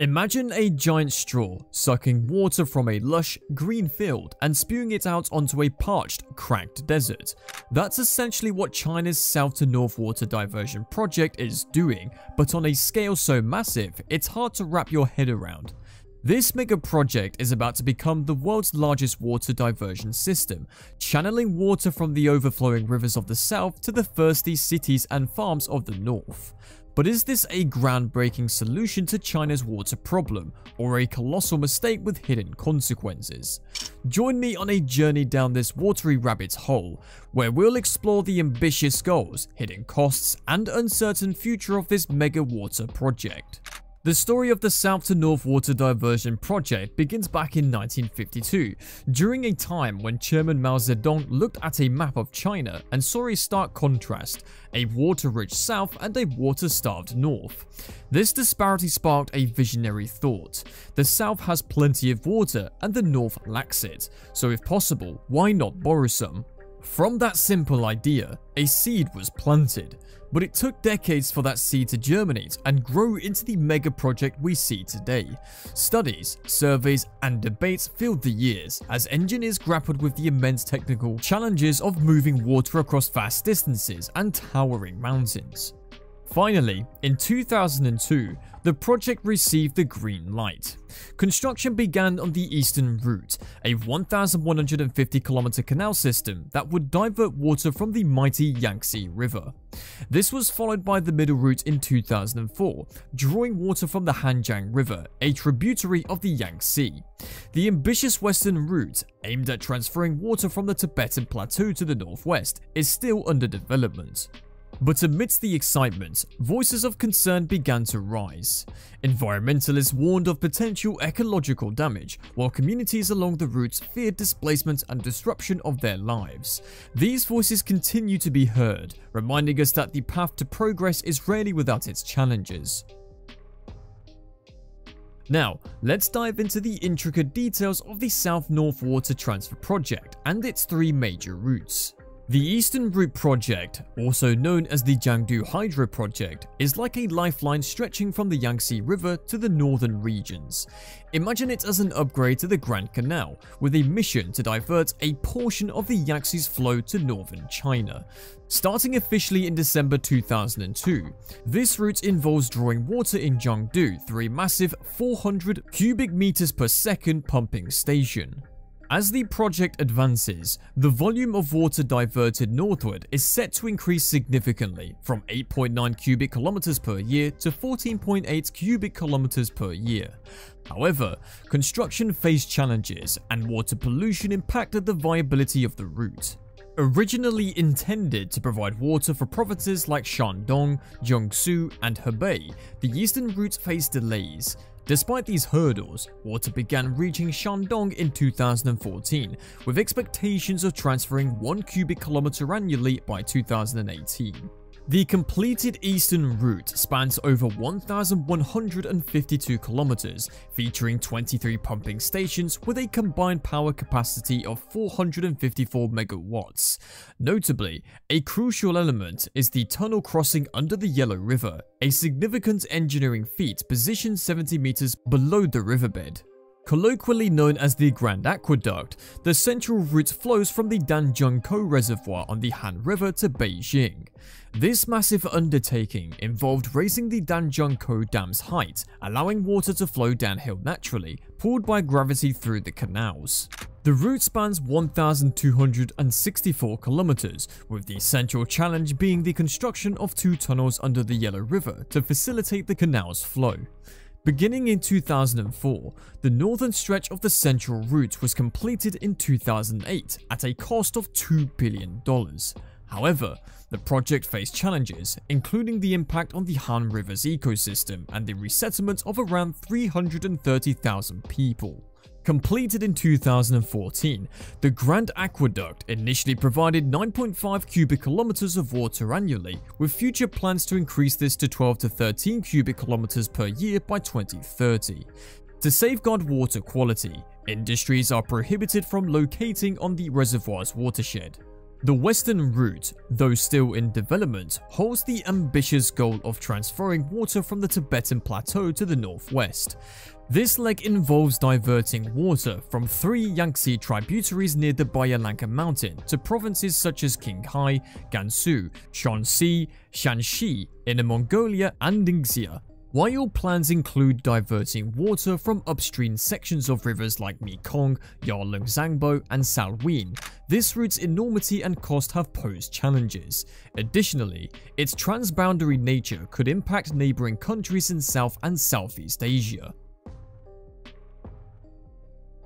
Imagine a giant straw sucking water from a lush, green field and spewing it out onto a parched, cracked desert. That's essentially what China's South to North Water Diversion Project is doing, but on a scale so massive, it's hard to wrap your head around. This mega project is about to become the world's largest water diversion system, channeling water from the overflowing rivers of the south to the thirsty cities and farms of the north. But is this a groundbreaking solution to China's water problem, or a colossal mistake with hidden consequences? Join me on a journey down this watery rabbit hole, where we'll explore the ambitious goals, hidden costs, and uncertain future of this mega water project. The story of the South to North Water Diversion Project begins back in 1952, during a time when Chairman Mao Zedong looked at a map of China and saw a stark contrast, a water-rich south and a water-starved north. This disparity sparked a visionary thought. The south has plenty of water and the north lacks it, so if possible, why not borrow some? From that simple idea, a seed was planted, but it took decades for that seed to germinate and grow into the mega project we see today. Studies, surveys, and debates filled the years as engineers grappled with the immense technical challenges of moving water across vast distances and towering mountains. Finally, in 2002, the project received the green light. Construction began on the Eastern Route, a 1,150 kilometer canal system that would divert water from the mighty Yangtze River. This was followed by the Middle Route in 2004, drawing water from the Hanjiang River, a tributary of the Yangtze. The ambitious Western Route, aimed at transferring water from the Tibetan Plateau to the northwest, is still under development. But amidst the excitement, voices of concern began to rise. Environmentalists warned of potential ecological damage, while communities along the routes feared displacement and disruption of their lives. These voices continue to be heard, reminding us that the path to progress is rarely without its challenges. Now, let's dive into the intricate details of the South-North Water Transfer Project and its three major routes. The Eastern Route project, also known as the Jiangdu Hydro project, is like a lifeline stretching from the Yangtze River to the northern regions. Imagine it as an upgrade to the Grand Canal, with a mission to divert a portion of the Yangtze's flow to northern China. Starting officially in December 2002, this route involves drawing water in Jiangdu through a massive 400 cubic meters per second pumping station. As the project advances, the volume of water diverted northward is set to increase significantly from 8.9 cubic kilometers per year to 14.8 cubic kilometers per year. However, construction faced challenges and water pollution impacted the viability of the route. Originally intended to provide water for provinces like Shandong, Jiangsu, and Hebei, the eastern route faced delays, Despite these hurdles, water began reaching Shandong in 2014, with expectations of transferring 1 cubic kilometer annually by 2018. The completed eastern route spans over 1,152 kilometers, featuring 23 pumping stations with a combined power capacity of 454 megawatts. Notably, a crucial element is the tunnel crossing under the Yellow River, a significant engineering feat positioned 70 meters below the riverbed. Colloquially known as the Grand Aqueduct, the central route flows from the Danjiangkou Reservoir on the Han River to Beijing. This massive undertaking involved raising the Danjiangkou Dam's height, allowing water to flow downhill naturally, pulled by gravity through the canals. The route spans 1,264 kilometers, with the central challenge being the construction of two tunnels under the Yellow River to facilitate the canal's flow. Beginning in 2004, the northern stretch of the central route was completed in 2008 at a cost of $2 billion. However, the project faced challenges, including the impact on the Han River's ecosystem and the resettlement of around 330,000 people. Completed in 2014, the Grand Aqueduct initially provided 9.5 cubic kilometers of water annually, with future plans to increase this to 12 to 13 cubic kilometers per year by 2030. To safeguard water quality, industries are prohibited from locating on the reservoir's watershed. The western route, though still in development, holds the ambitious goal of transferring water from the Tibetan Plateau to the northwest. This leg involves diverting water from three Yangtze tributaries near the Bayankala mountain to provinces such as Qinghai, Gansu, Shaanxi, Shanxi, Inner Mongolia and Ningxia. While plans include diverting water from upstream sections of rivers like Mekong, Yarlung Zangbo, and Salween, this route's enormity and cost have posed challenges. Additionally, its transboundary nature could impact neighboring countries in South and Southeast Asia.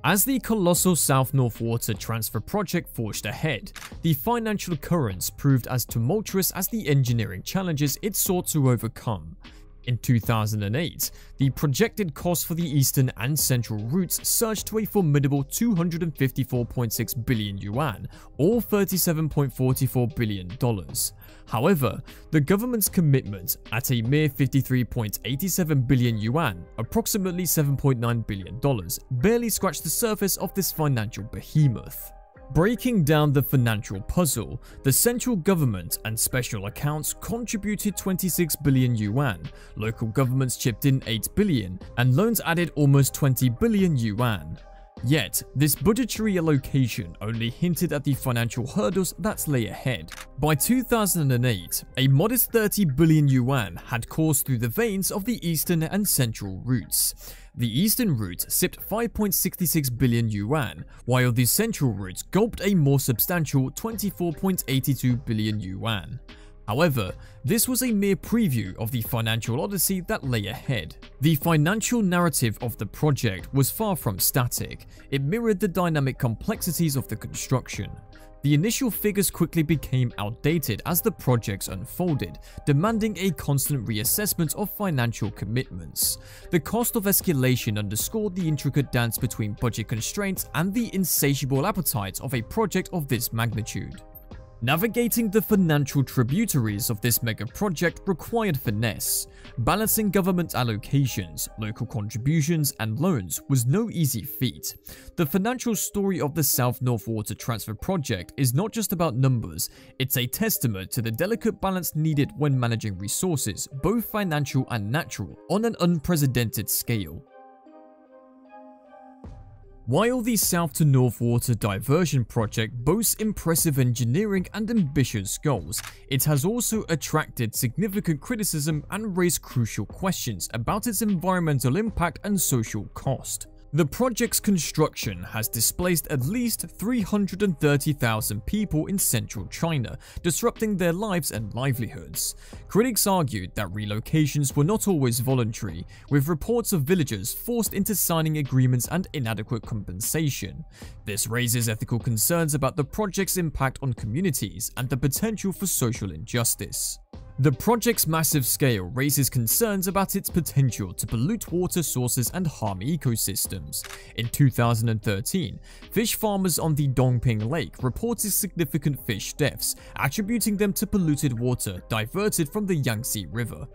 As the colossal South-North Water Transfer project forged ahead, the financial currents proved as tumultuous as the engineering challenges it sought to overcome. In 2008, the projected cost for the eastern and central routes surged to a formidable 254.6 billion yuan, or $37.44 billion. However, the government's commitment at a mere 53.87 billion yuan, approximately $7.9 billion, barely scratched the surface of this financial behemoth. Breaking down the financial puzzle, the central government and special accounts contributed 26 billion yuan, local governments chipped in 8 billion, and loans added almost 20 billion yuan. Yet, this budgetary allocation only hinted at the financial hurdles that lay ahead. By 2008, a modest 30 billion yuan had coursed through the veins of the eastern and central routes. The eastern route sipped 5.66 billion yuan, while the central route gulped a more substantial 24.82 billion yuan. However, this was a mere preview of the financial odyssey that lay ahead. The financial narrative of the project was far from static, it mirrored the dynamic complexities of the construction. The initial figures quickly became outdated as the projects unfolded, demanding a constant reassessment of financial commitments. The cost of escalation underscored the intricate dance between budget constraints and the insatiable appetite of a project of this magnitude. Navigating the financial tributaries of this mega project required finesse. Balancing government allocations, local contributions, and loans was no easy feat. The financial story of the South-North Water Transfer project is not just about numbers, it's a testament to the delicate balance needed when managing resources, both financial and natural, on an unprecedented scale. While the South to North Water Diversion Project boasts impressive engineering and ambitious goals, it has also attracted significant criticism and raised crucial questions about its environmental impact and social cost. The project's construction has displaced at least 330,000 people in central China, disrupting their lives and livelihoods. Critics argued that relocations were not always voluntary, with reports of villagers forced into signing agreements and inadequate compensation. This raises ethical concerns about the project's impact on communities and the potential for social injustice. The project's massive scale raises concerns about its potential to pollute water sources and harm ecosystems. In 2013, fish farmers on the Dongping Lake reported significant fish deaths, attributing them to polluted water diverted from the Yangtze River.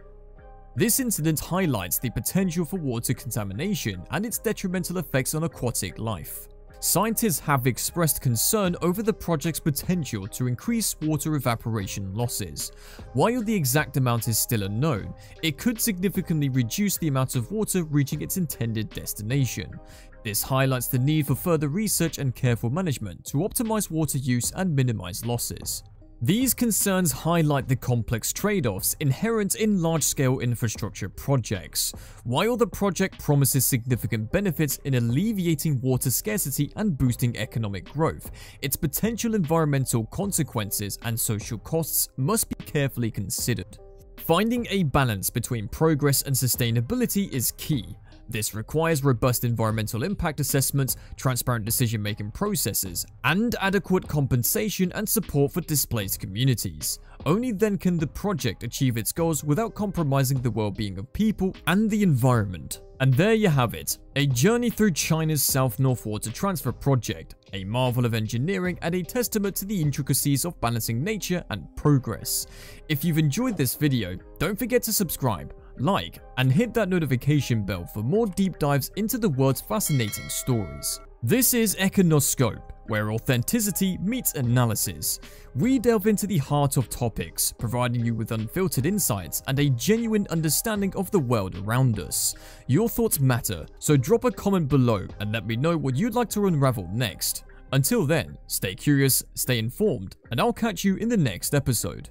This incident highlights the potential for water contamination and its detrimental effects on aquatic life. Scientists have expressed concern over the project's potential to increase water evaporation losses. While the exact amount is still unknown, it could significantly reduce the amount of water reaching its intended destination. This highlights the need for further research and careful management to optimize water use and minimize losses. These concerns highlight the complex trade-offs inherent in large-scale infrastructure projects. While the project promises significant benefits in alleviating water scarcity and boosting economic growth, its potential environmental consequences and social costs must be carefully considered. Finding a balance between progress and sustainability is key, this requires robust environmental impact assessments, transparent decision-making processes, and adequate compensation and support for displaced communities. Only then can the project achieve its goals without compromising the well-being of people and the environment. And there you have it, a journey through China's South-North Water Transfer Project, a marvel of engineering and a testament to the intricacies of balancing nature and progress. If you've enjoyed this video, don't forget to subscribe, like, and hit that notification bell for more deep dives into the world's fascinating stories. This is Econoscope, where authenticity meets analysis. We delve into the heart of topics, providing you with unfiltered insights and a genuine understanding of the world around us. Your thoughts matter, so drop a comment below and let me know what you'd like to unravel next. Until then, stay curious, stay informed, and I'll catch you in the next episode.